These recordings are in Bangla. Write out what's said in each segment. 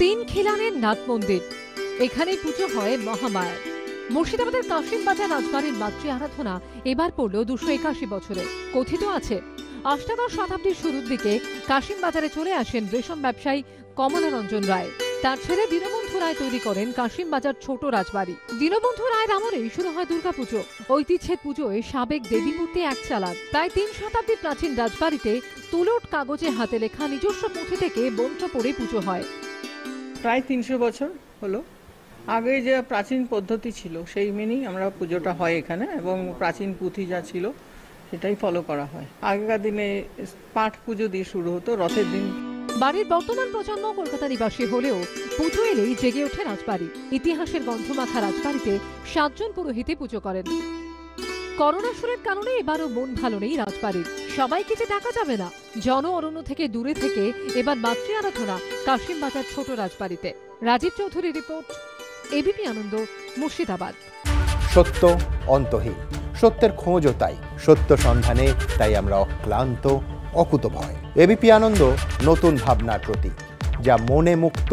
তিন খিলানের নাথ মন্দির। এখানেই পুজো হয় মহামায়ার। মুর্শিদাবাদের কাশিম বাজার রাজবাড়ির মাতৃ আরাধনা এবার পড়ল দুশো একাশি বছরে। কথিত আছে, অষ্টাদশ শতাব্দীর শুরুর দিকে কাশিম বাজারে চলে আসেন রেশম ব্যবসায়ী কমলারঞ্জন রায়। তার ছেলে দীনবন্ধু রায় তৈরি করেন কাশিম বাজার ছোট রাজবাড়ি। দীনবন্ধু রায়ের আমলেই শুরু হয় দুর্গাপুজো ঐতিহ্যের পুজোয় সাবেক দেবী মূর্তি এক চালান। প্রায় তিন শতাব্দীর প্রাচীন রাজবাড়িতে তুলোট কাগজে হাতে লেখা নিজস্ব পুঁথি থেকে মন্ত্র পড়ে পুজো হয়। প্রায় তিনশো বছর হলো। আগে যে প্রাচীন পদ্ধতি ছিল, সেই মেনেই আমরা পুজোটা হয় এখানে এবং প্রাচীন পুঁথি যা ছিল, সেটাই ফলো করা হয়। আগেকার দিনে পাঠ পুজো দিয়ে শুরু হতো, রথের দিন। বাড়ির বর্তমান প্রজন্ম কলকাতা নিবাসী হলেও পুজো এলেই জেগে ওঠে রাজবাড়ি। ইতিহাসের গন্ধমাখা রাজবাড়িতে সাতজন পুরোহিতে পুজো করেন। করোনা সুরের কারণে এবারও মন ভালো নেই রাজবাড়ির। সবাইকে যে ডাকা যাবে না। জন অরণ্য থেকে দূরে থেকে এবার মাতৃ আরাধনা কাশিম বাজার ছোট রাজবাড়িতে। Rajib Chowdhury report, ABP Ananda, Murshidabad. সত্য অন্তহীন। সত্যের খোঁজও তাই। সত্য সন্ধানে তাই আমরা অক্লান্ত, অকুতভয়। এবিপি আনন্দ, নতুন ভাবনার প্রতীক, যা মনে মুক্ত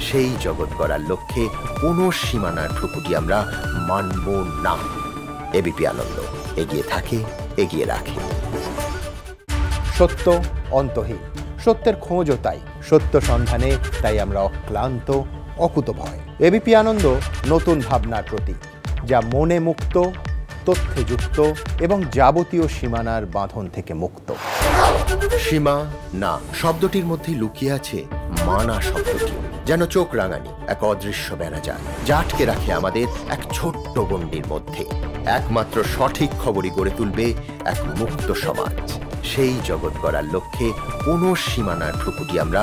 সেই জগৎ গড়ার লক্ষ্যে কোনো সীমানার ঠুকুটি আমরা মানব না। এবিপি আনন্দ, এগিয়ে থাকে, এগিয়ে রাখে। সত্য অন্তহীন, সত্যের খোঁজও তাই। সত্য সন্ধানে তাই আমরা অক্লান্ত অকুতভয় এবিপি আনন্দ নতুন ভাবনার প্রতীক, যা মনে মুক্ত, তথ্যে যুক্ত এবং যাবতীয় সীমানার বাঁধন থেকে মুক্ত। সীমা না, শব্দটির মধ্যে লুকিয়ে আছে মানা শব্দটি, যেন চোখ রাঙানি, এক অদৃশ্য ব্যানাজার যা আটকে রাখে আমাদের এক ছোট্ট গণ্ডির মধ্যে। একমাত্র সঠিক খবরই গড়ে তুলবে এক মুক্ত সমাজ। সেই জগৎ গড়ার লক্ষ্যে কোনো সীমানার ঠুকুটি আমরা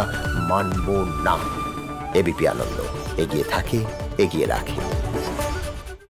মানব না। এবিপি আনন্দ, এগিয়ে থাকে, এগিয়ে রাখে।